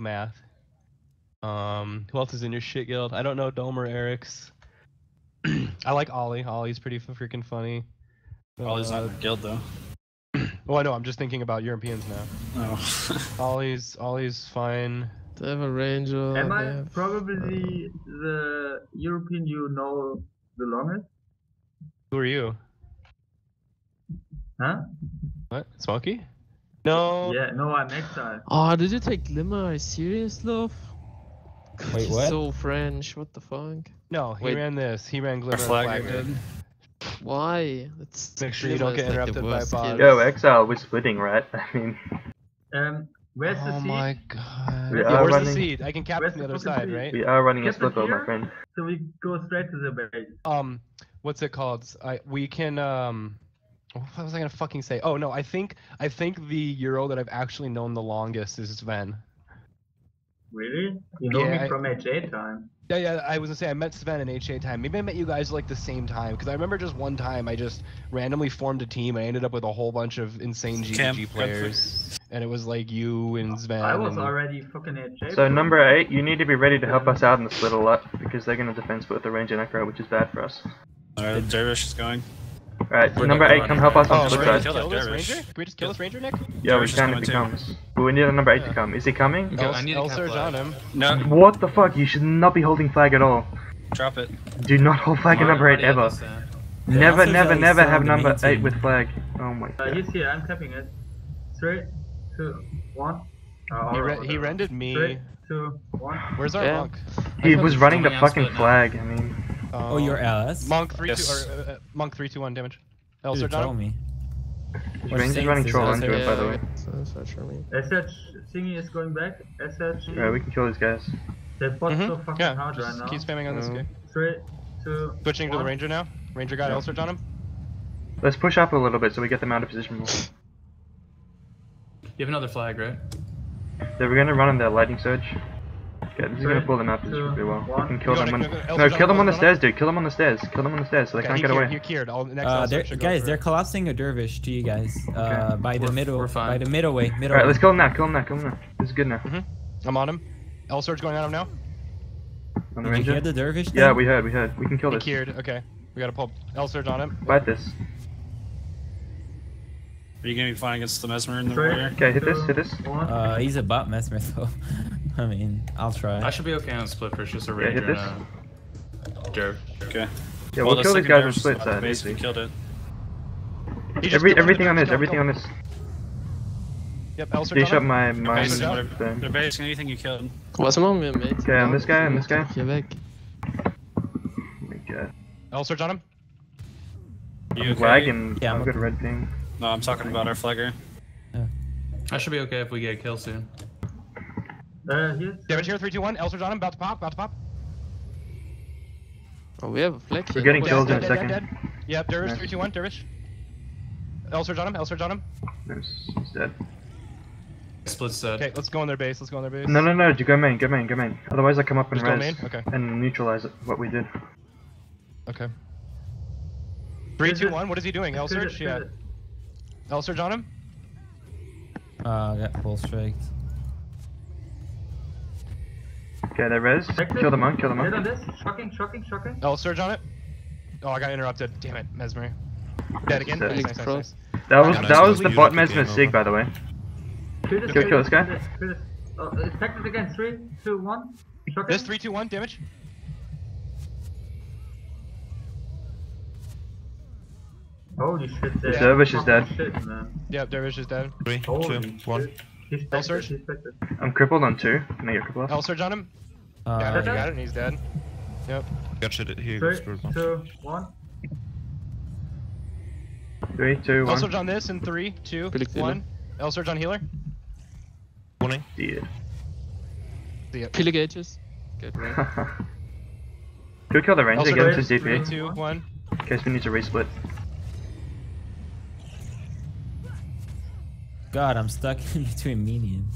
math. Um, who else is in your shit guild? I don't know Dome or Eric's. I like Ollie. Ollie's pretty freaking funny. Ollie's not Uh, in the guild though. well, I know. I'm just thinking about Europeans now. Oh. Ollie's Ollie's fine. They have a ranger. Am I have- probably the European you know the longest? Who are you? Huh? What? Smokey? No. Yeah, no, I'm exile. Oh, did you take Glimmer? Serious, love? God, Wait, he's what? So French. What the fuck? No, he Wait. ran this. He ran Our Glimmer and flagger Flagger. Why? That's Make sure you don't is get like interrupted by worst bots. Yo, Exile, we're splitting, right? I mean, Um, where's the seed? Oh my god. We Yeah, are where's running- the seed? I can cap from the the other side, seed? right? we are running a Get the split though, my friend. So we go straight to the base. um what's it called i we can um what was i gonna fucking say oh no i think i think the euro that i've actually known the longest is sven Really? You know Yeah, me I- from HA time. yeah yeah i was gonna say i met sven in ha time maybe i met you guys like the same time because i remember just one time i just randomly formed a team and i ended up with a whole bunch of insane GG players and it was like you and sven I was and- already fucking HA. So number eight, you need to be ready to help us out in the split a lot because they're gonna defend split with the range and necro, which is bad for us. Alright, Dervish is going. Alright, We're number eight, come help us on we're split gonna side. Kill kill this ranger can we just kill this ranger nick Yeah, we Dervish is can if coming he comes. But we need a number eight Yeah. to come. Is he coming? Okay, I need to El Surge on him No, What the fuck? You should not be holding flag at all. drop it. Do not hold flag at number eight ever. Never, never, never have number eight with flag. Oh my Uh, god. he's here, I'm tapping it. Three, two, one. Uh, he, re- he rendered me Three, two, one. where's our Yeah. monk He was running the fucking flag. I mean, Oh, you're Um, LS? Monk three Yes. two or uh, uh, monk three two one damage. El Dude, Surge on me. his range is running troll also- onto it, by the way. So, so sure me. SH thingy is going back. SH. Alright, we can kill these guys. They bought so Mhm. fucking Yeah, hard just right now. keep spamming on this Oh. guy. Three, two, Switching to the ranger now. Ranger got Yeah. El Surge on him. Let's push up a little bit so we get them out of position more. You have another flag, right? They were gonna run in their lightning surge. Okay, this is gonna Three, pull them out of position two, pretty well. We can kill You them got when. it, you got it. No, kill them on the stairs, dude. Kill them on the stairs. Kill them on the stairs so they Okay, can't get away. You're cured. All next Uh, they're, Surge should go guys, they're collapsing a dervish to you guys. Uh, by the We're- middle, we're fine. by the middle way, middle. Alright, let's kill them now. Kill them now. Kill them now. This is good now. I'm on him. El Surge going on him now. On the Did you ranger. hear the dervish? Yeah, we heard. We heard. We can kill He this. cured. Okay. We gotta pull El Surge on him. Bite this. Are you gonna be fine against the Mesmer in the Three, Warrior? Okay, hit this. Hit this. one. Uh, he's a bot mesmer though. I mean, I'll try. I should be okay on split for just a Yeah, hit ranger and a Jerv. Okay. Yeah, Well, we'll the kill these guys on split spot, the side. base, easy. We killed it. Every, everything on this. Everything on this. Yep. El Surge Finish on up my my Base, Surge they're, thing. they're basing anything you killed. What's wrong with med mig? Okay, on this guy, on this guy. Jag är väg. Oh my god. El on him. You I'm okay? lagging. Yeah, I'm I've got a red ping. No, I'm talking about our flagger. Yeah. I should be okay if we get a kill soon. Uh, here's. Damage here. Three two one. El Surge on him. About to pop. About to pop. Oh, we have a flag We're getting Dead, killed in dead, a second. dead, dead. Yep. Dervish. Nice. Three two one. Dervish. El on him. El on him. Nice. He's dead. Split's dead. Okay. Let's go on their base. Let's go on their base. No, no, no. You go main. Go main. Go main. Otherwise, I come up and Just res? Okay. and neutralize it. What we did. Okay. Three Is two it- one. What is he doing? El Surge. Yeah. it. Surge on him. Uh, got full strike. Okay, they res. Kill the monk. Kill the Hit on monk. this. Shocking, shocking, shocking. El Surge on it. Oh, I got interrupted. Damn it, Mesmer. Dead again. Nice, nice, nice, nice. That was that was the bot mesmer game sig, by the way. Kill this, Kill- kill this guy. Kill this, kill this. Oh, uh, it's back again. Three, two, one. Shocking. This three two one damage. Holy shit. The they dervish is dead. Shit, man. Yep, Dervish is dead. Three, Holy two, one. shit. He's El back, Surge? he's. I'm crippled on two. Can I get crippled off? El Surge on him. Uh, got it. Got it. And he's dead. Yep. Gotcha, here you go, Three, Spirit Bomb. two, one. Three, two, Surge on this in three, two, Pretty clear. one. El Surge on healer. Warning. Yeah. See it. Pilla gauges. Good right. Can we kill the El ranger Surge again on to DP? two, one. In case we need to resplit. God, I'm stuck in between minions.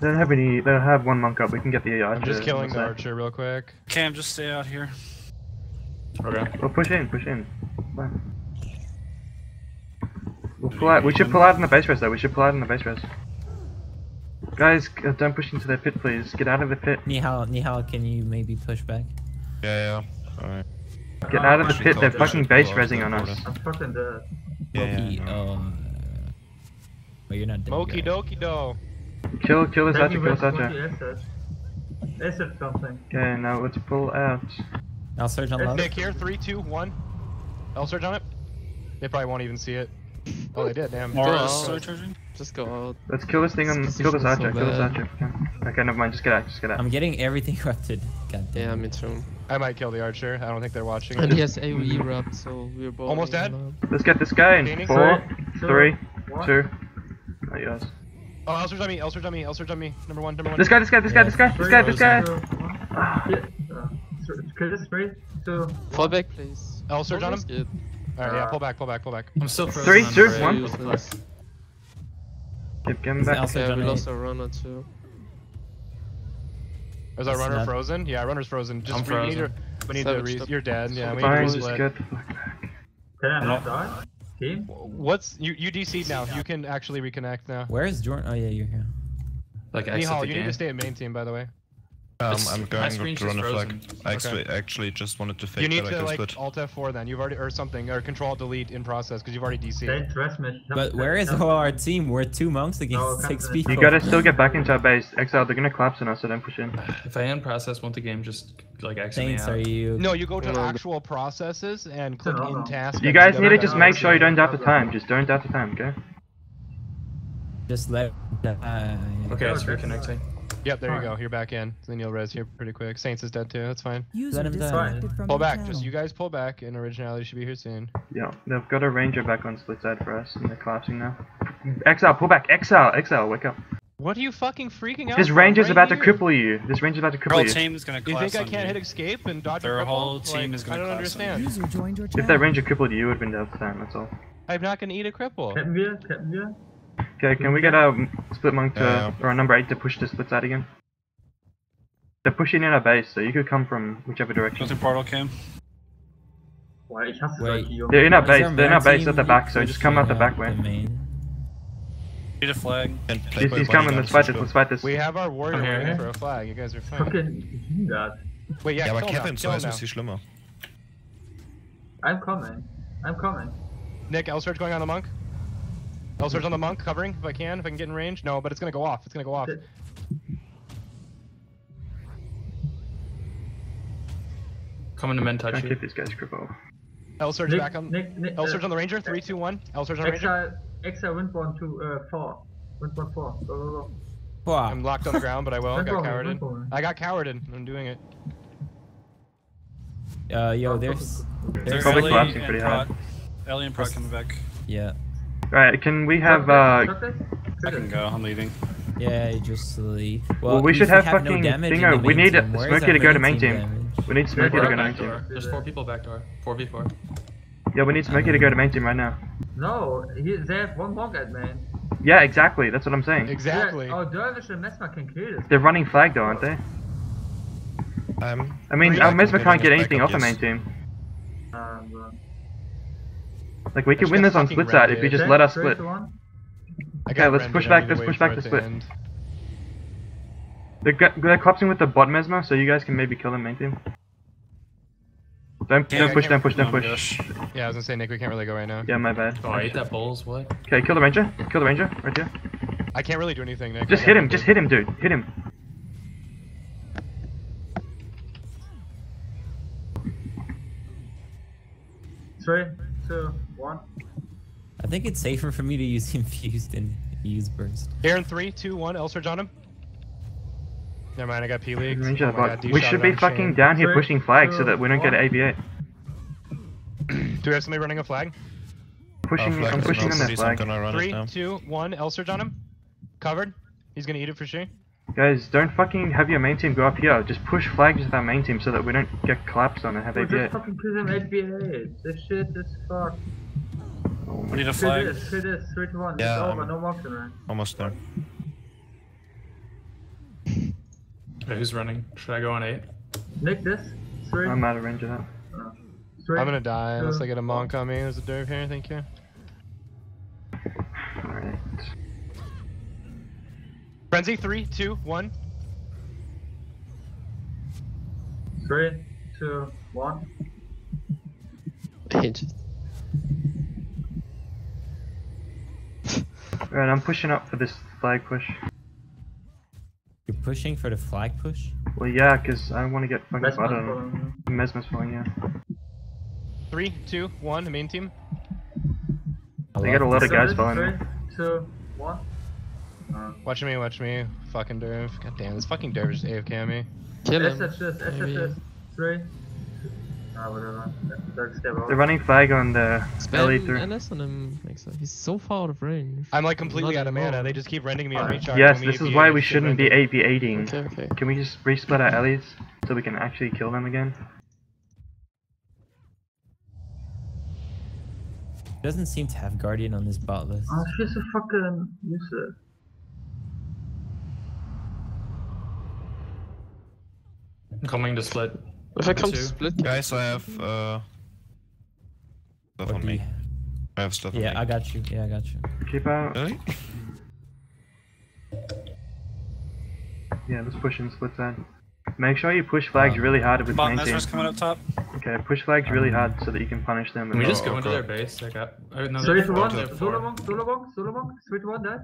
They don't have any. They don't have one monk up. We can get the archer. I'm just killing the archer real quick. Cam, just stay out here. Okay. side. Well, push in, push in. We'll pull out. We should pull out in the base res though. We should pull out in the base res. Guys, uh, don't push into their pit, please. Get out of the pit. Nihal, Nihal, can you maybe push back? Yeah, yeah. Alright. Get out of the pit. They're fucking base out resing on us. I'm fucking dead. Yeah, yeah. Moki, no. uh, well, you're not dead. Moki yet. doki do. Kill, kill this Maybe archer, kill with this archer. multi-asset. Asset something. Okay, now let's pull out. I'll search on It's left. Nick here, three, two, one. L surge on it. They probably won't even see it. Oh, they did. Damn. More Go is out. sword? Just go out. Let's kill this thing on. This Kill this position's so archer. Kill this bad. archer. if we can. Okay, never mind. Just get out. Just get out. I'm getting everything erupted. God damn. Yeah, it. me too. I might kill the archer. I don't think they're watching. And it. he has AoE wrap, so we're both Almost dead? Let's get this guy in Gaining. four, Three, three, one. two. Oh yes. Oh, L surge on me. L surge on me. L surge on me. Number one. Number one. This guy. This guy. This guy. This guy. This guy. This guy. two, one. Yeah, th- Kill this three, two, Fall back, please. L surge on him. Don't risk it. All right, yeah. Pull back. Pull back. Pull back. I'm still frozen. Three, two, Fred. one. Keep getting back. Elsa Yeah, we lost it? a runner too. Is our It's runner not- frozen? Yeah, runner's frozen. Just I'm we need to. frozen. We need to. Re- you're dead. Yeah, we need Fine. to Just get the fuck back. Can I not die? Team? What's you? You DC'd now. You can actually reconnect now. Where is Jordan? Oh yeah, you're here. Like Nihal, you game. need to stay at main team, by the way. Um, I'm going to run a flag. I actually, actually just wanted to fake you need that I to can like split. Alt F4 then. You've already or something or Control Delete in process because you've already DC'd. Don't dress me. But where is all our team? We're two monks against can't six finish. people. You gotta still get back into our base. Exile. They're gonna collapse on us, so don't push in. If I end process, won't the game just like exit me Saints, out? are you? No, you go to No, actual processes and click No, no. in task. You guys need to just make sure you don't doubt the time. Just don't doubt the time, okay? Just let. Uh, Okay, it's Okay. reconnecting. Yep, there you Fine. go. You're back in. Then you'll res here pretty quick. Saints is dead too. That's fine. User Let him disconnected from Pull back. channel. Just you guys pull back, and originality should be here soon. Yeah, they've got a ranger back on split side for us, and they're collapsing now. Exile, pull back. Exile, exile, wake up. What are you fucking freaking out? This ranger's Right about to cripple you. This ranger's about to Their cripple whole you. team is gonna You think I can't you. hit escape and dodge Their whole team Like, is gonna I don't collapse you. understand. User joined your If that ranger crippled you, you would have been dead the time, that's all. I'm not gonna eat a cripple. Ketten wir? Ketten wir? Okay, can we get a split monk to, Yeah. or a number 8 to push the splits out again? They're pushing in our base, so you could come from whichever direction. Nothing portal came. Boah, ich hasse Wait. They're in our base, they're in our base at the back, so just come out the up back the way. main? Need a flag. And He's, he's coming, let's fight this, let's fight this. We have our warrior Okay. waiting for a flag. You guys are fine. Fucking hindert. Wait, yeah, Ja, aber kill him now, Kevin, so kill him ist now. viel schlimmer. I'm coming. I'm coming. Nick, L surge going on the monk. L surge on the monk, covering if I can, if I can get in range. No, but it's gonna go off. It's gonna go off. Coming to men touch Try and you. keep these guys crippled. L surge Nick, back on. Nick, Nick, L uh, surge on the ranger. Three, two, one. L surge on the ranger. Exile, exile windborn to uh, 4. Windborn 4. Go, go, go. Wow. I'm locked on the ground, but I will. I got Windborn, cowarded. windborn. I got cowarded. I'm doing it. Uh, yo, there's. There's There's probably collapsing pretty hard. Ellie and Prot coming back. Yeah. Right, can we have, uh, this, shot this. I Shot can this. go. I'm leaving. Yeah, just leave. Well, Well, we should have no fucking damage in Dingo. We need team. Smokey to go to main team team. damage? we need Smokey to go to main Back team. There's four people back door. 4v4. Yeah, we need Smokey to go to main team right now. No, he, they have one monk at main. Yeah, exactly, that's what I'm saying. Exactly. Yeah, oh, Dervish and Mesmer can kill this. They're running flag though, aren't they? Um, I mean, Three Mesmer can't get anything off the main team. Um, uh, Like, we could win this on split side if we rendered. just let us split. to one. I Okay, let's push back, need to let's push back it to to split. end. They're, they're collapsing with the bot Mesmer, so you guys can maybe kill them main team. Don't, Yeah, don't I push, can't- don't push, don't push. Yeah, I was gonna say Nick, we can't really go right now. Yeah, my bad. Oh, I ate that bowls. What? Okay, kill the ranger. Kill the ranger, right here. I can't really do anything, Nick. Just hit him, just hit him, dude. Hit him. Three, two, one. I think it's safer for me to use infused than use burst. Aaron, three, two, one. L on him. Never mind, I got P league. Ranger Oh the my bot. God, we should be fucking chain. down here Three, pushing flags so that we don't get one. 8v8. Do we have somebody running a flag? Pushing, oh, flag I'm pushing on on that flag. gonna run Three, it now. two, one. L surge on him. Covered. He's gonna eat it for sure. Guys, don't fucking have your main team go up here. Just push flags with our main team so that we don't get collapsed on and have Oh, just 8v8. fucking kill them 8v8. This shit is fucked. We need a Kill flag. this, kill this, 3 to 1. Yeah, it's over, I'm- no monks in there. Almost there. Okay, who's running? Should I go on eight? Nick this. 3. I'm out of range of that. three I'm gonna die unless two, I get a monk on me. There's a derv here. Thank you. Frenzy, three, two, one. Three, two, one. He just- Alright, I'm pushing up for this flag push. You're pushing for the flag push? Well, yeah, because I want to get fucking Best butt man on following. Mesmer's falling, yeah. Three, two, one. The main team. I They got a lot of guys Three, following me. two, one. Uh, Watch me, watch me. Fucking Derv. God damn, this fucking Derv just AFK on me. Kill him. SHS, Maybe. SHS. Three. Ah, whatever. Dark step out. They're running flag on the Spam LE3. NS on him, Maxa. He's so far out of range. I'm like completely Not out of mana. anymore. They just keep rending me on Alright. recharge. Yes, when we this is APA, why they we keep shouldn't be rending. 8v8ing. Okay, okay. Can we just resplit our allies so we can actually kill them again? Doesn't seem to have Guardian on this bot list. Oh, she's a fucking useless. Coming to split. If I come to split, Guys, I have uh stuff on me. I have stuff on Yeah. I got you. Yeah, I got you. Keep out. Really? Yeah, let's push in split side. Make sure you push flags really hard with Bot main team. Mesmer's coming up top. Okay, push flags really hard so that you can punish them. Can we just go into their base? I got. Oh, no, Three they're to four, one. they're Solo four. monk, solo monk, solo monk. Three to one dash.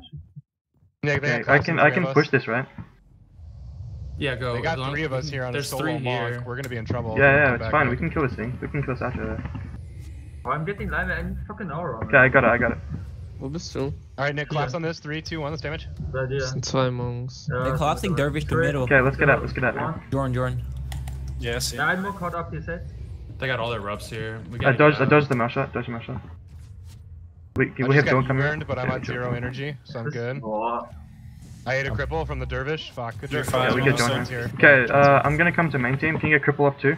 Yeah, Okay, I can I can push this, right? Yeah, go. They got long- three of us here on a There's solo three monk. here. We're gonna be in trouble. Yeah, yeah, it's fine. up. We can kill this thing. We can kill Sasha. Oh, I'm getting live and fucking hour on Okay, I got it. I got it. wo bist du? All right, Nick, collapse on this. Three, two, one. Let's damage. Good idea. Das sind zwei Monks. Uh, yeah, They're collapsing whatever. Dervish to Three, middle. Okay, let's get two, out. Let's get out now. one. Jorn, Jorn. Yeah, I see. Yeah, I'm more caught up, you said. They got all their rubs here. We I gotta dodged. get I out. dodged the mouse shot. Dodged the mouse shot. We, I we just have got Dawn coming. burned, but I'm at zero energy, so I'm good. I ate a cripple from the dervish. Fuck. Good You're fine, Yeah, we I'm get almost here. Okay, uh, I'm gonna come to main team. Can you get cripple up too?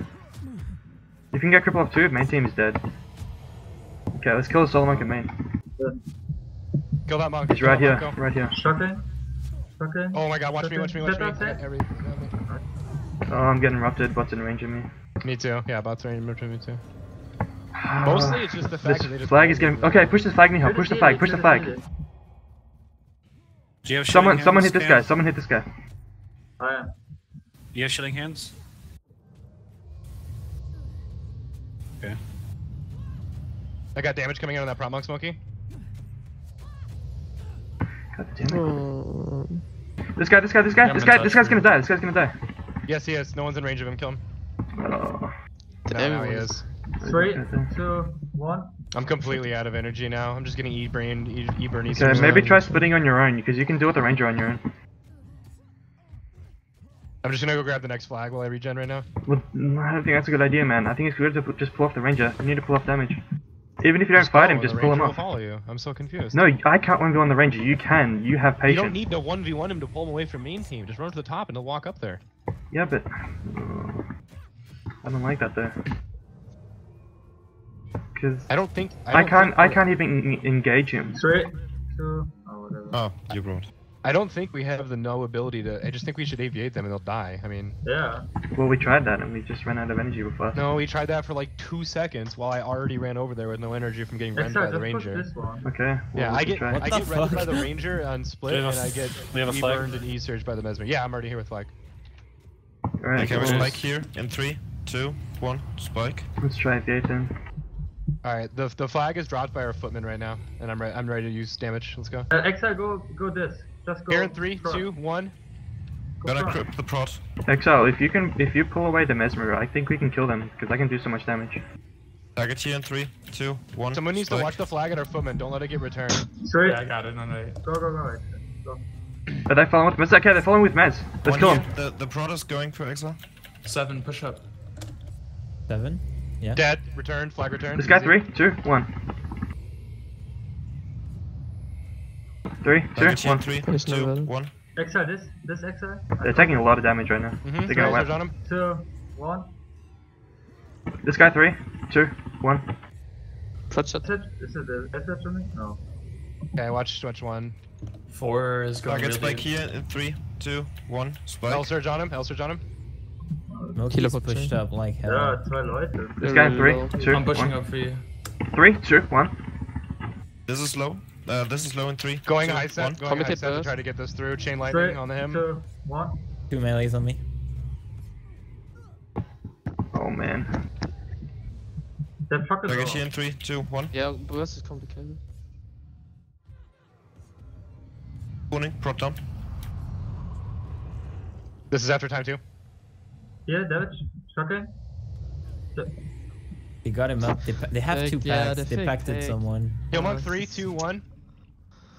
If you can get cripple up too, main team is dead. Okay, let's kill the solo monk at main. Kill that monk. He's right here. monk. Right here. shocking. Shocking. Oh my god, watch me, watch me, watch me. That's it. Oh, I'm getting erupted. What's in range of me? me too. Yeah, bots are in between me too. Mostly it's just the fact This that they just flag is getting. Okay, push this flag, Nihal. Push the flag. Push the flag. Do you have Someone, shielding someone hit this guy. Someone hit this guy. I am. You have shielding hands? Okay. I got damage coming in on that prot monk Smokey. God damn it. Oh, This guy, this guy, this guy, Yeah, this guy, this touch. guy's gonna die. This guy's gonna die. Yes, he is. No one's in range of him. Kill him. Oh. No, now everyone he is- is. Three, two, one. I'm completely out of energy now. I'm just getting e-brained, e- e-burn, Okay, e maybe try splitting on your own because you can do it with the ranger on your own. I'm just gonna go grab the next flag while I regen right now. Well, mm, I don't think that's a good idea, man. I think it's good to just pull off the ranger. You need to pull off damage. Even if you don't fight him, just pull him off. follow you. I'm so confused. No, I can't 1v on the ranger. You can. You have patience. you patience. don't need to 1v1 him to pull him away from main team. Just run to the top and he'll walk up there. Yeah, but uh, I don't like that though. Cause I don't think. I, I, don't can't. think I can't even engage him. Three, two, oh, whatever. Oh, you brought. I don't think we have the no ability to. I just think we should aviate them and they'll die. I mean, Yeah. Well, we tried that and we just ran out of energy before. no, we tried that for like two seconds while I already ran over there with no energy from getting renned by the ranger. this one. Okay. Well, Yeah, I get try. I get the by the ranger on split, Do you have and I get we have a e flag? burned and e surged by the mesmer. Yeah, I'm already here with flag. Alright, Okay, we cool. spike here in three, two, one. Spike. Let's try the 18. All right, the the flag is dropped by our footman right now, and I'm re- I'm ready to use damage. Let's go. Uh, Extra, go, go this. Just go. Here in three, front. two, one. Go Gonna front. the prod. Exile, if you can, if you pull away the mesmer, I think we can kill them because I can do so much damage. I Target here in three, two, one. Someone needs to watch the flag at our footman. Don't let it get returned. Three. Yeah, I got it on eight. Go, go, go. Go. Are they following with Mez? Okay, they're following with Mez. Let's One kill here. him. The the prod is going for exile. Seven, push up. Seven? Yeah. Dead. Return. Flag return. This guy, Easy. three, two, one. Three, two, Target here in one. three, There's no two, value. one. Extra, this, this extra. They're taking a lot of damage right now. Mhm. They got gonna Surge win. on him. Two, one. This guy, three, two, one. Fletcher. Is it, is it the extra to me? No. Okay, watch watch one. Four is going Target really spike here in three, two, one. Spike. L surge on him. L surge on him. Moki's Killer pushed chain. up like hell. Ja, zwei Leute. This guy, Really three, low. two, I'm pushing one. up for you. Three, two, one. This is low. Uh, this is low in three. Going two, high set. one. Going high Communicate set to first. try to get this through. Chain Three, lightning on him. two, one. Two melees on me. Oh man. That fucker. Target here in three, two, one. Yeah, burst is complicated. Warning, prot down. This is after time two. Yeah, damage. Shocking. They got him up. They, they have Fake, two yeah, packs. the they packed fake. someone. Heal monk. Nice. Three, two, one.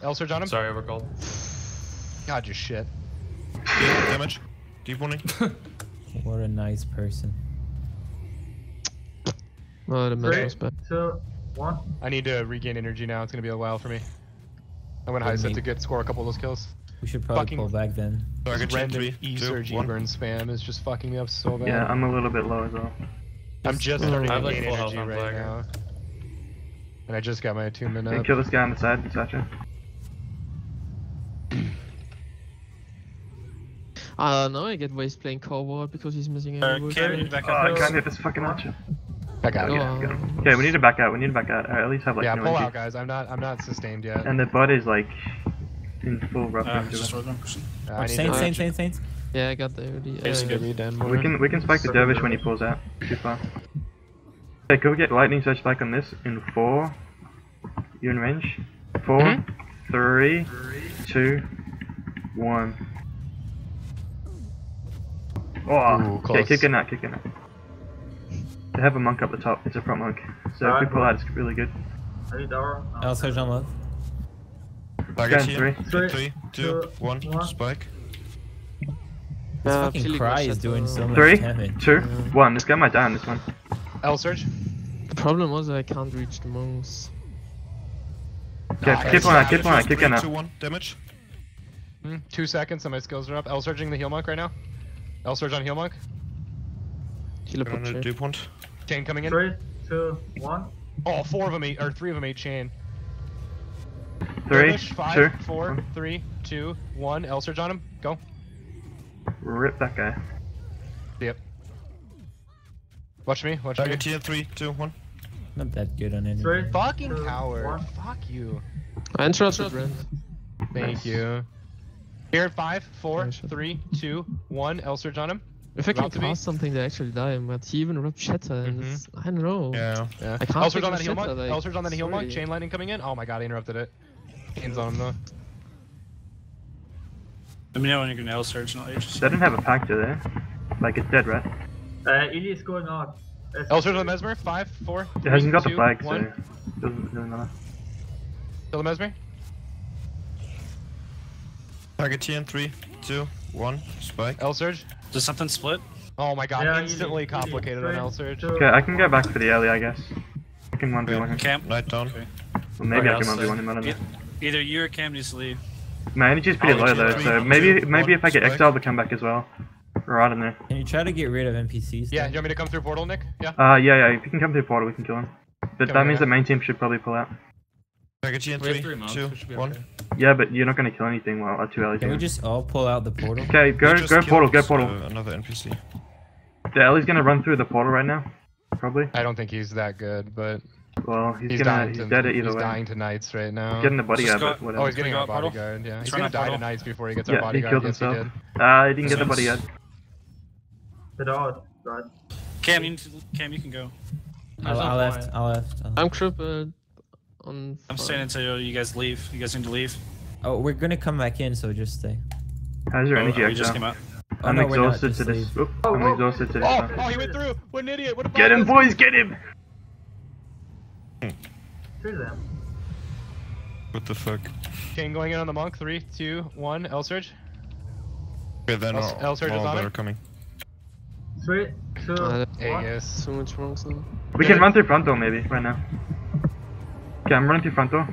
L surge on him. Sorry, overcalled. God, you shit. Yeah, damage. Deep warning. What a nice person. The mid Three, was two, one. I need to regain energy now. It's gonna be a while for me. I went high Good set to get score a couple of those kills. We should probably Fucking- pull back then. Target This here in random three, E two, surge one. burn spam is just fucking me up so bad. Yeah, I'm a little bit low as well. I'm just starting to gain energy right Blagger. now. And I just got my attunement Can up. kill this guy on the side, Sacha. I don't know, I get waste playing Cold because he's missing Uh, every Cam, you need back Oh, up. I can't hit this fucking archer. I got it. Oh. Okay, we need to back out. We need to back out. Or at least have like Yeah, no pull energy. out, guys. I'm not. I'm not sustained yet. And the bud is like in full rough Uh, just of it. sword them. Uh, Oh, I need Saints, Saints, Saints, Saints. Yeah, I got the already. Basically, Uh, read then We can we can spike the dervish when he pulls out. Too far. Okay, could we get lightning surge spike on this in four? You in range? 4 Mhm. three, two, one. Oh, Ooh, okay, close. kick in that, kick in that. They have a monk up the top. It's a front monk. So if we Alright. pull out, it's really good. I need our. L surge on left. Target Again, here. three. in Three, Three, two, two, one. one. Spike. This Yeah, fucking cry is doing so much Three, damage. two, one. This guy might die on this one. L surge. The problem was I can't reach the monks. Okay, Nice. keep on that, keep on that, keep on that. two, one. Damage. Hmm, Two seconds and my skills are up. L surging the heal monk right now. L surge on heal monk. Healer Going put on a chain. point. Chain coming in. Three, two, one. Oh, four of them eight or three of them eight chain. Three, Dervish, five, two, four, one. three, two, one. L surge on him. Go. Rip that guy. Yep. Watch me. Watch Target me. here. Three, two, one. Not that good on energy. Three. Fucking two, coward. one. Fuck you. I interrupted Ren. Thank Nice. you. Here, five, four, Nice shot. three, two, one. L surge on him. If I can About to be. cast something, they actually die, but he even rubbed Shatter, and Mhm. I don't know. Yeah. Yeah. I can't L surge on that heal shatter, monk. like, L surge on that heal monk. Chain lightning coming in. Oh my god, I interrupted it. Chains on him though. Let me know when you're gonna surge and I'll just. They didn't have a pack, do they? Like it's dead, right? Uh, Ili is going out. Uh, L surge on the mesmer. Five, four. It three, hasn't got the flag, so one. it doesn't doesn't matter. Kill the mesmer. Target here in three, two, one. Spike. L surge. Does something split? Oh my god, Yeah, instantly Ili, complicated on Ili. L surge. Okay, I can go back for the early, I guess. I can one v one him. Cam. Light down. Okay. Well, maybe I can I'll one v one him. I don't say- know. Either you or Cam needs to leave. My energy's pretty low though, so maybe maybe if I get spike. exiled, to come back as well. Or I don't know. Can you try to get rid of NPCs? Yeah, then? you want me to come through portal, Nick? Yeah. Uh, yeah, yeah. If you can come through portal, we can kill him. But Okay, that means okay. the main team should probably pull out. Target here in We have three, three monks. two, we should be one. okay. Yeah, but you're not gonna kill anything while uh, too early. Can we just all pull out the portal? Okay, go go portal, go portal. uh, another NPC. The Ellie's gonna run through the portal right now. Probably. I don't think he's that good, but Well, he's, he's, gonna dying. he's to, dead either he's way. dying to knights right now. Getting the bodyguard, Just but whatever. Oh, he's getting Can we our go out bodyguard. Yeah, he's Try gonna not die to knights before he gets our yeah, he bodyguard. killed yes, he himself. did. Uh, he didn't get the Yes. bodyguard. Get out, right? Cam, you, to, Cam, you can go. I, I left. I left. I left. I'm crippled on. I'm front. staying until you guys leave. You guys need to leave. Oh, we're gonna come back in, so just stay. How's your Oh, energy we just came out. Oh, I'm no, we're not, exhausted to this. I'm oh. exhausted to this. Oh, oh, he went through. What an idiot. What a Get him, boys! Get him! Kill them. What the fuck? Chain going in on the monk. Three, two, one. L surge. Okay, then El- all, El Surge is all on that him? are coming. Three, two, Uh, one. Aegis. so much wrong so. We can run through front door maybe right now. Okay, I'm running through front door.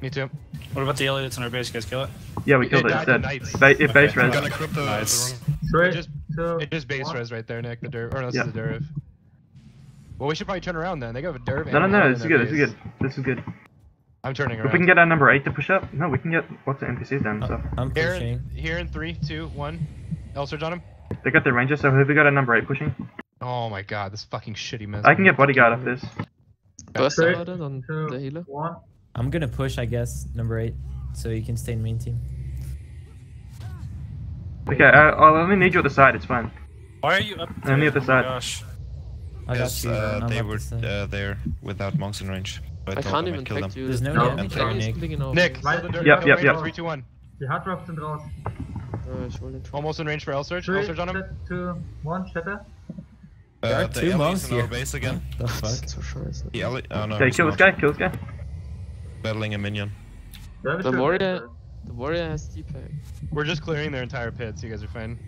Me too. What about the alien that's in our base? You guys kill it? Yeah, we killed it. died It's to dead. knights. Ba- it base Okay. I'm res. Nice. Three, It just, two, it just base one. res right there, Nick. The derv. Or no, this Yeah. is the derv. Well, we should probably turn around then. They got a derv. No, no, no. This is good. their This is good. This is good. I'm turning If we can get our number eight to push up, no, we can get what's the NPCs down. So uh, I'm here, pushing. in, here in three, two, one. L surge on him. they got their ranger. So have we got our number eight pushing? Oh my god, this fucking shitty mess. I can get bodyguard off this. Burst Three, on two, the healer. one. I'm gonna push, I guess, number eight, so you can stay in main team. Okay, uh, I, I'll only need you at the side. It's fine. Why are you up? On the other side. Gosh. I got you. uh, they were uh, there without monks in range. I, I can't even kill them. you. There's no No, damage I'm on Nick. ist Klingen auf. Nick, Right. hold the. Yep, yep, right, yep. Three, two, one. Die Hard Rocks sind raus. Ich hol den Trupp. Almost in range for L Surge. L Surge on him. two, one, shatter. There Uh, are the two monks here. base again. The fuck? so scheiße. The Ellie. Oh no. Okay, kill this guy. Kill this guy. Battling a minion. The Warrior, the Warrior has Deepak. We're just clearing their entire pit, so you guys are fine.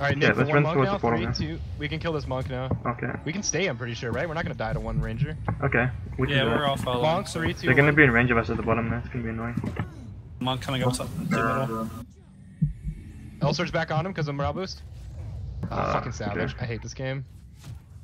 All right, Yeah, Nick, let's run monk towards now. the portal Three, now. two. We can kill this monk now. Okay. We can stay. I'm pretty sure, right? We're not gonna die to one ranger. Okay. We yeah, we're all following. Monk, three, two, They're gonna be in range of us at the bottom. That's gonna be annoying. Monk coming up top. to the middle. also. L Surge back on him because of morale boost. Ah, Uh, fucking savage. okay. I hate this game.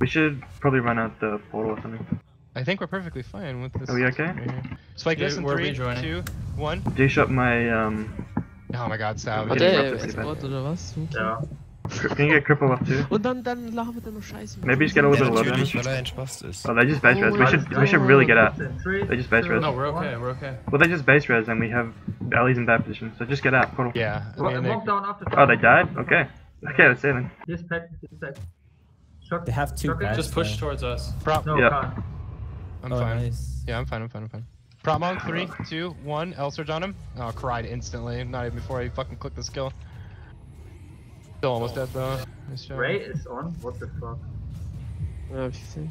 We should probably run out the portal or something. I think we're perfectly fine with this. Are we okay? right here. Spike Yeah, this in we're three, rejoining. two, one. Do shot my um. Oh my god, savage. Hat Ja, das ist Escort oder was? Okay. Ja. Can you get cripple up too? Und dann, dann labert er nur Scheiße. Maybe just get a little bit of low damage. weil er ein Spast ist. Oh, they just base res. We should we should really get out. They just base res. No, we're okay. We're okay. Well, they just base res and we have Ellie's in bad position. So just get out. Portal. Yeah. I mean, they- down after. Oh, they died. Okay. Okay, let's save them. He's packed. He's packed. Shock. They have two shock it. Just push though. towards us. prot. No, Yeah. I'm oh, fine. nice. Yeah, I'm fine. I'm fine. I'm fine. Prot monk, three, two, one. L Surge on him. Oh, cried instantly. Not even before I fucking clicked the skill. Still almost dead though. Nice. Ray is on. What the fuck? Ja, hab ich gesehen.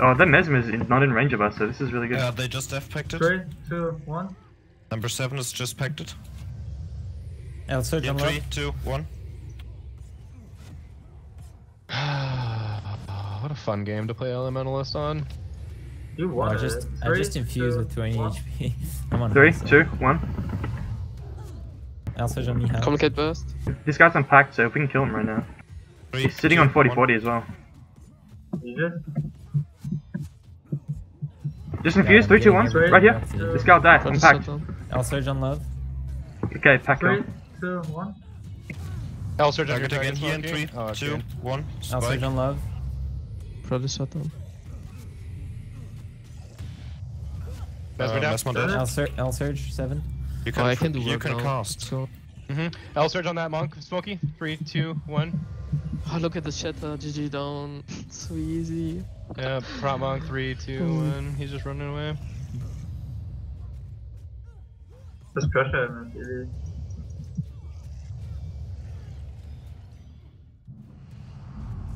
Oh, that mesmer is in- not in range of us, so this is really good. Uh, they just F packed it. Three, two, one. Number seven is just packed it. L surge Yeah, on three, left. two, one. what a fun game to play Elementalist on. You Oh, won I it. just I just infused two, with 20 one. HP. I'm on Three, high two, one. L surge on me. half. Communicate burst. This guy's unpacked, so if we can kill him right now. Three, He's sitting two, on 40-40 as well. You just. Just Yeah, infuse, I'm three, two, getting one. everything. Right here. Two, This guy will die. Press Unpacked. shutdown. L surge on love. Okay, pack Three, him. two, one. L Surge on your Target again target here in Smokey. three, Oh, two, good. one. L surge Spike. on love. Prod ist shutdown. Uh, down. Mesmer dead. L surge. L surge seven. You Oh, can, I can do you can now. cast. So. Mm-hmm. L Surge on that monk, Smokey. Three, two, one. Oh, look at the shatter. GG down. so easy. Yeah, prot monk, three, two, Mm. one. He's just running away. Just pressure him. really.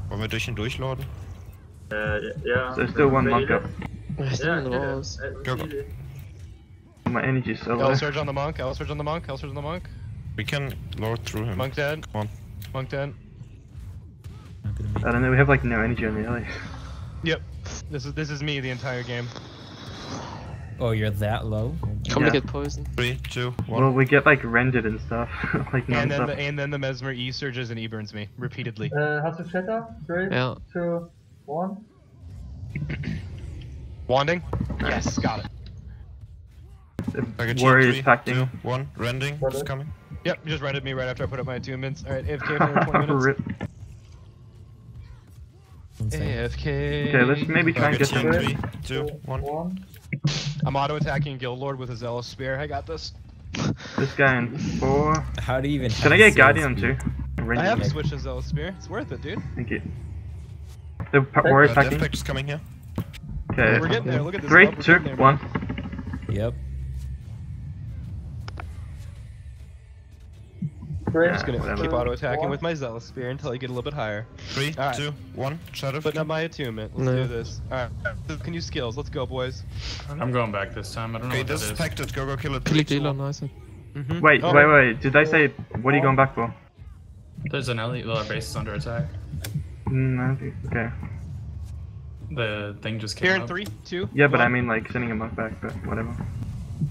Wollen wir durch ihn durchladen? Uh, yeah. So still one monk up. Ich Yeah, bin kill My energy is so L low. Surge on the monk. L Surge on the monk. L Surge on the monk. We can lord through him. Monk dead. Come on. Monk dead. Not gonna make I don't know, we have like no energy on the Ellie. Yep. This is this is me the entire game. Oh, you're that low? Come to get poison. Three, two, one. Well, we get like rendered and stuff. like And then the and then the mesmer E surges and E burns me repeatedly. Uh, hast du Shatter? Three, Ja. two, one. Wanding? Yes, got it. Target Warrior here, is three, packing. two, one. Rending Got is it. coming. Yep, just rented me right after I put up my attunements. Alright, AFK for 20 minutes. Rip. AFK. Okay, let's maybe try and get some three, two, one. one. I'm auto attacking Guild Lord with a Zealous Spear. I got this. This guy in four. How do you even Can I get sales Guardian too? I Rendered. have to switch to Zealous Spear. It's worth it, dude. Thank you. The pa- warrior Uh, Death packing. Is coming here. Okay. We're getting there. Look at this. Three, love. We're two, getting there, one. Yep. Three. Yeah, Just gonna whatever. keep auto attacking with my Zealous Spear until I get a little bit higher. Three, Alright. two, one. Shadow. Putting up my attunement. Let's No. do this. Alright. Can you skills? Let's go, boys. I'm going back this time. I don't know Okay, what this that is is. pacted. Go, go, kill it. Three, Click two, Dealer, one. nice. Mm-hmm. Wait, oh, wait, wait. Did they say what are you going back for? There's an elite. Well, our base is under attack. Mm, I don't think- okay. The thing just came Here in up. three, two. Yeah, but I mean like sending a monk back, but whatever.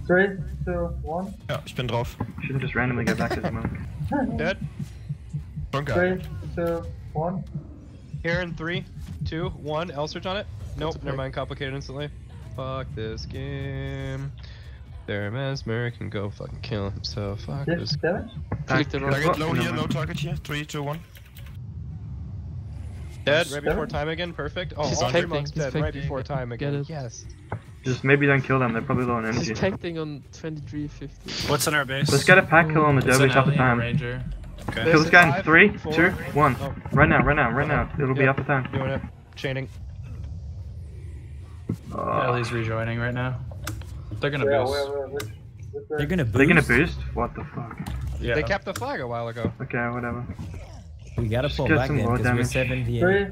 Three, two, one. Ja, ich bin drauf. Shouldn't just randomly go back to the monk. Dead. Drunk guy. Three, two, one. Here in three, two, one. L search on it. Nope, never mind. Complicated instantly. Fuck this game. Their mesmer can go fucking kill himself. Fuck Yes, this. damage. Click. Target low here, never low target here. Three, two, one. Dead right before time again. Perfect. Oh, all three monks dead right before time again. Yes. Just maybe don't kill them. They're probably low on He's energy. tacting on 2350. What's in our base? Let's get a pack kill on the It's an dervish up the time. ranger. Okay. Kill this guy in Five, three, four, two, one. Oh, Right now, right now, right now. It'll be Yep. up the time. doing it. Chaining. Uh, oh, Ellie's rejoining right now. They're gonna Yeah, boost. where, where, which, which They're gonna boost. they're gonna boost? What the fuck? Yeah. They capped the flag a while ago. Okay, whatever. We gotta Just pull get back some then low because we're damage. 78. Three,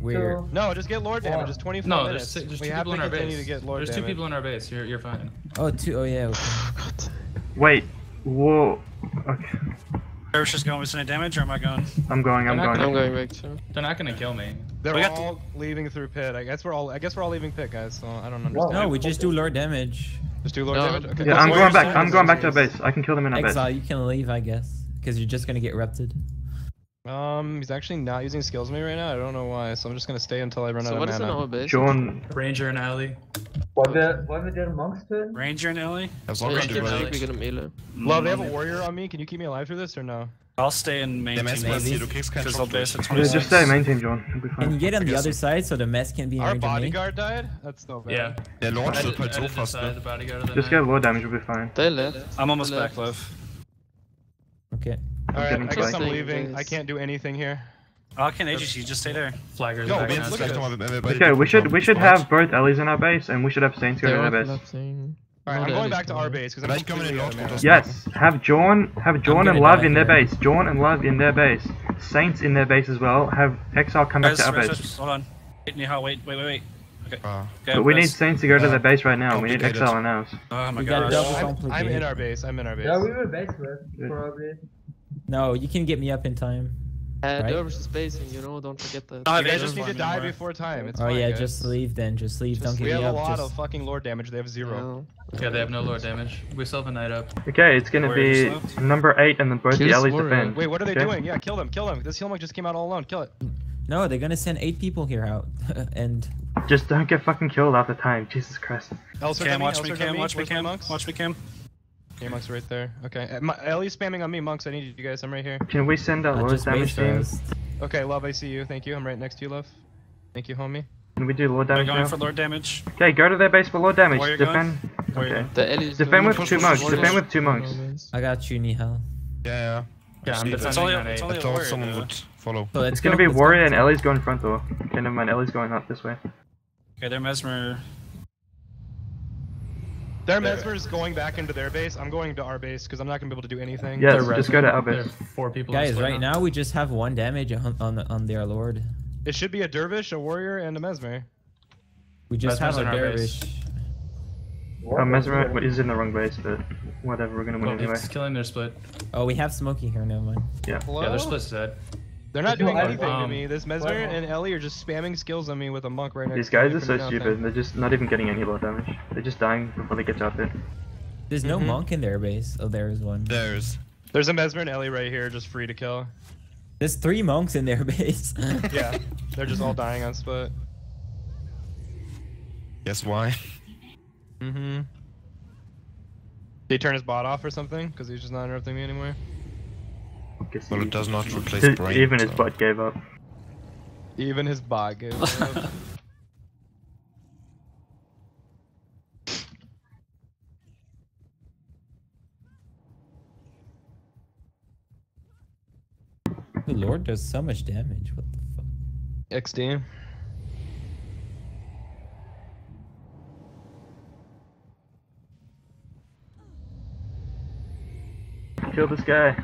We're two, No, just get lord damage. It's 24 No, minutes. there's, there's two we have people to in our base. to get lord There's two people in our base. You're you're fine. oh two oh yeah. Okay. Wait. Whoa. Okay. Dervish is going with any damage, or am I going? I'm going, I'm They're not going. I'm going back too. They're not gonna kill me. They're We got the- all leaving through pit. I guess we're all. I guess we're all leaving pit, guys. So I don't understand. No, we just do lord damage. Just do lord No. damage. Okay. Yeah, I'm going back. I'm going back to the base. I can kill them in our base. Exile, you can leave, I guess, because you're just gonna get rupted. Um, he's actually not using skills on me right now. I don't know why. So I'm just gonna stay until I run So out what of is in mana. our base? John, Ranger and alley. wollen wir, wollen wir deren Monks töten? Ranger and Ellie? As long as think you we like. get a melee. Love, they have a warrior on me. Can you keep me alive through this or no? I'll stay in main Der team. Mess passiert, du Because they'll base at yeah, 26. just stay maintain, John. It'll be Can you get on the other so. side so the mess can be in Our range of me? bodyguard died. That's so bad. Yeah. Der I launcht did, halt I so fast, ne? the bodyguard Just get low damage, we'll be fine. They left. I'm almost back, left. Love. Okay. All right. getting I guess flagged. I'm leaving. I can't do anything here. Oh, I can't agency, just stay there. Flaggers Yo, back man, look at nochmal, wenn wir beide Okay, we should we should have both Ellie's in our base, and we should have Saints They're in our base. collapsing. All right, No I'm going damage back to our base because I'm Vielleicht können wir den completely out of Launch mana. Yes, have John, have John and Love in their base. John and Love in their base. Saints in their base as well. Have Exile come back to our base. hold on. Wait, Nihal, wait, wait, wait, wait. Okay. Okay But we need. Saints to go to Uh, their base right now. We need complicated. Exile in ours. Oh my We got gosh. double I'm, I'm in our base. I'm in our base. Yeah, we will base rest, Good. probably. No, you can get me up in time. Uh, Right? Dervish is basing, you know, don't forget that. I You have guys agents just need to die anymore. before time. It's oh fine, yeah, guys. just leave then. Just leave. Don't Just- get we have a lot just... of fucking lord damage. They have zero. Yeah, they have no lord damage. We still have a knight up. Okay, it's gonna Warriors be left. number eight and then both the Kills Ellie's Warrior. defend. Wait, what are they Okay? doing? Yeah, kill them. Kill them. This heal monk just came out all alone. Kill it. No, they're gonna send eight people here out, and Just don't get fucking killed half the time. Jesus Christ. Elser Cam, watch me, Cam, watch me, Cam. Watch me, Cam. Yeah, monks right there. Okay. Uh, my, Ellie's spamming on me, monks. I need you guys. I'm right here. Can we send our uh, lowest damage team? Okay, love. I see you. Thank you. I'm right next to you, love. Thank you, homie. Can we do lord They're damage going now? for lord damage. Okay, go to their base for lord damage. Warrior Defend. Warrior Okay. The Ellie is Defend with two monks. Defend push. with two monks. I got you, Nihal. yeah, yeah. Yeah, I'm see that. It's defending only, on it's eight. only I a thought someone would follow. So It's gonna go, be let's go. Warrior and Ellie's going front door. Okay, never mind. Ellie's going up this way. Okay, they're mesmer. Their mesmer's going back into their base. I'm going to our base because I'm not gonna be able to do anything. Yes, They're just go to our base. four people. Guys, right now we just have one damage on on, on their lord. It should be a dervish, a warrior, and a mesmer. We just Mesmer's have a dervish. base. Oh, Mesmer is in the wrong base, but whatever. We're gonna win Well, anyway. it's killing their split. Oh, we have Smokey here. Never mind. Hello? Yeah, their split's dead. They're not doing anything to Um, me. This mesmer and Ellie are just spamming skills on me with a monk right next These guys are so downtown. stupid. They're just not even getting any lord damage. They're just dying before they get out there. There's no Mhm. monk in their base. Oh, there is one. There's. There's a mesmer and Ellie right here, just free to kill. There's three monks in their base. Yeah, they're just all dying on split. Guess why? Mm-hmm. Did he turn his bot off or something? Because he's just not interrupting me anymore. Guess Well, it does not replace His- brain. even his so- butt gave up. Even his bot gave up. the lord does so much damage. What the fuck? XD. Kill this guy.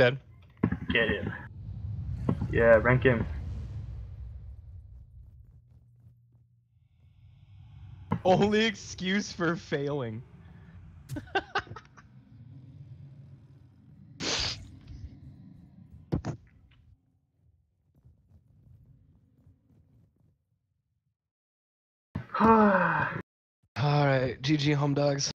Dead. Get him. Yeah, rank him. Only excuse for failing. Alright, GG home dogs.